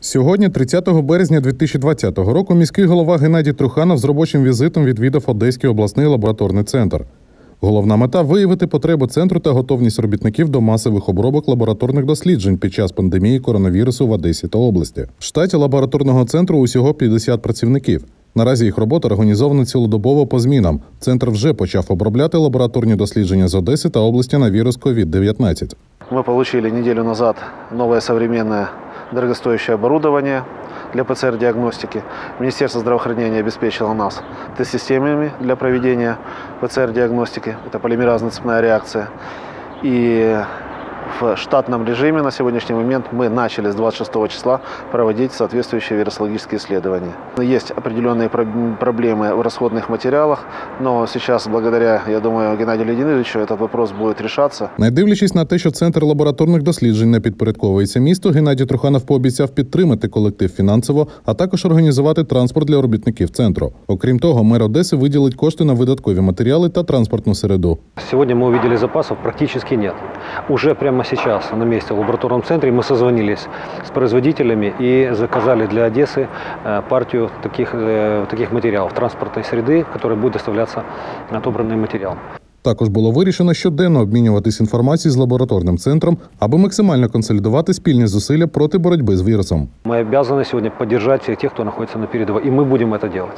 Сьогодні, 30 березня 2020 року, міський голова Геннадій Труханов з робочим візитом відвідав Одеський обласний лабораторний центр. Головна мета виявити потребу центру та готовність робітників до масових обробок лабораторних досліджень під час пандемії коронавірусу в Одесі та області. В штаті лабораторного центру усього 50 працівників. Наразі їх робота організована цілодобово по змінам. Центр вже почав обробляти лабораторні дослідження з Одеси та області на вірус COVID-19. Мы получили неделю назад новое современное дорогостоящее оборудование для ПЦР-диагностики. Министерство здравоохранения обеспечило нас тест-системами для проведения ПЦР-диагностики. Это полимеразная цепная реакция. И в штатном режиме на сегодняшний момент мы начали с 26 числа проводить соответствующие вирусологические исследования. Есть определенные проб- проблемы в расходных материалах, но сейчас, благодаря, я думаю, Геннадию Леонидовичу, этот вопрос будет решаться. Не дивлячись на те, що центр лабораторних досліджень не підпорядковується місту, Геннадій Труханов пообіцяв підтримати колектив фінансово, а також організувати транспорт для робітників центру. Окрім того, мер Одеси виділить кошти на видаткові матеріали та транспортну середу. Сегодня мы увидели запасов практически нет. Уже прямо сейчас на месте в лабораторном центре мы созвонились с производителями и заказали для Одессы э, партию таких, э, таких материалов, транспортной среды, в которой будет доставляться отобранный материал. Також було вирішено щоденно обмінюватись інформацією з лабораторним центром, аби максимально консолідувати спільні зусилля проти боротьби з вірусом. Мы обязаны сегодня поддержать всех тех, кто находится на передовой, и мы будем это делать.